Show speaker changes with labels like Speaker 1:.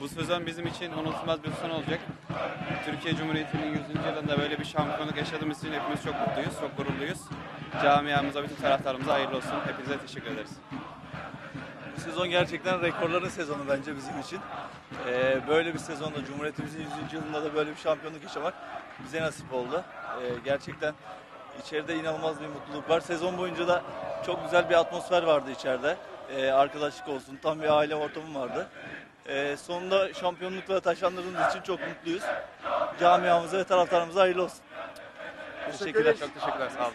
Speaker 1: Bu sezon bizim için unutulmaz bir sezon olacak. Türkiye Cumhuriyeti'nin 100. yılında böyle bir şampiyonluk yaşadığımız için hepimiz çok mutluyuz, çok gururluyuz. Camiamıza, bütün taraftarımıza hayırlı olsun. Hepinize teşekkür ederiz.
Speaker 2: Bu sezon gerçekten rekorların sezonu bence bizim için. Ee, böyle bir sezonda Cumhuriyetimizin 100. yılında da böyle bir şampiyonluk yaşamak bize nasip oldu. Ee, gerçekten içeride inanılmaz bir mutluluk var. Sezon boyunca da çok güzel bir atmosfer vardı içeride. Ee, arkadaşlık olsun, tam bir aile ortamı vardı. Ee, sonunda şampiyonlukla taşlandırdığımız için çok mutluyuz. Camiamıza ve taraftarımıza hayırlı olsun. Teşekkürler.
Speaker 1: Çok teşekkürler, sağ olun.